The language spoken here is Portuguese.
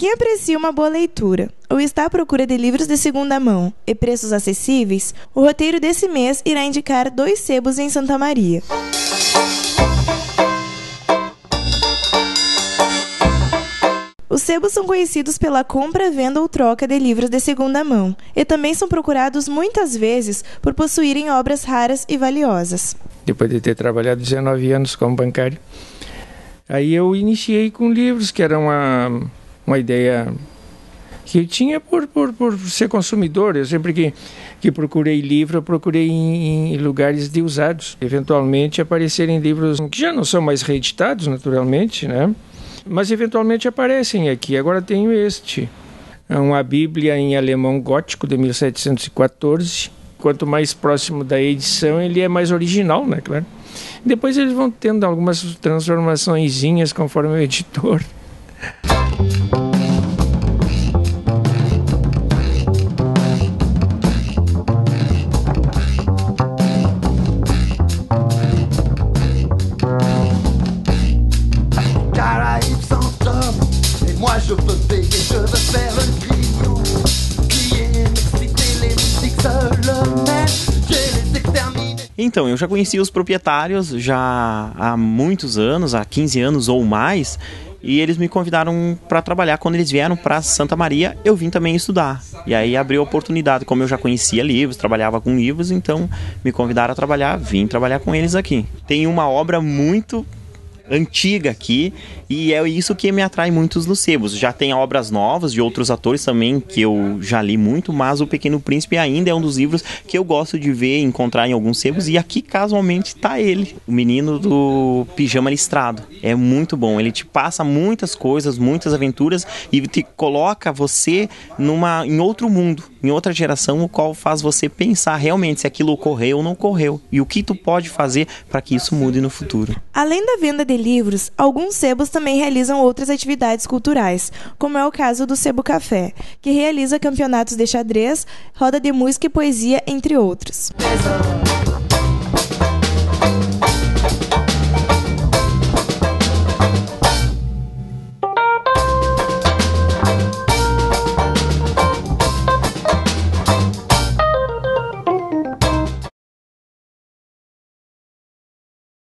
Quem aprecia uma boa leitura ou está à procura de livros de segunda mão e preços acessíveis, o roteiro desse mês irá indicar dois sebos em Santa Maria. Os sebos são conhecidos pela compra, venda ou troca de livros de segunda mão e também são procurados muitas vezes por possuírem obras raras e valiosas. Depois de ter trabalhado 19 anos como bancário, aí eu iniciei com livros que eram uma uma ideia que tinha por, por, por ser consumidor. Eu sempre que, que procurei livro, eu procurei em, em, lugares de usados. Eventualmente aparecerem livros que já não são mais reeditados, naturalmente, né? Mas eventualmente aparecem aqui. Agora tenho este. É uma Bíblia em alemão gótico de 1714. Quanto mais próximo da edição, ele é mais original, né? Claro. Depois eles vão tendo algumas transformações conforme o editor. Então, eu já conhecia os proprietários já há muitos anos, há 15 anos ou mais, e eles me convidaram para trabalhar quando eles vieram para Santa Maria. Eu vim também estudar. E aí abriu a oportunidade, como eu já conhecia livros, trabalhava com livros, então me convidaram a trabalhar, vim trabalhar com eles aqui. Tem uma obra muito antiga aqui e é isso que me atrai muito nos sebos. Já tem obras novas de outros atores também que eu já li muito, mas O Pequeno Príncipe ainda é um dos livros que eu gosto de ver, encontrar em alguns sebos e aqui casualmente está ele, o menino do pijama listrado. É muito bom, ele te passa muitas coisas, muitas aventuras e te coloca você numa em outro mundo, em outra geração, o qual faz você pensar realmente se aquilo ocorreu ou não ocorreu e o que tu pode fazer para que isso mude no futuro. Além da venda de livros, alguns sebos também realizam outras atividades culturais, como é o caso do Sebo Café, que realiza campeonatos de xadrez, roda de música e poesia, entre outros.